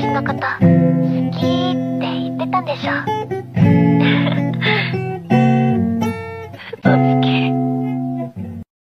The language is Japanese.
私のこと好きって言ってたんでしょ？嘘 つ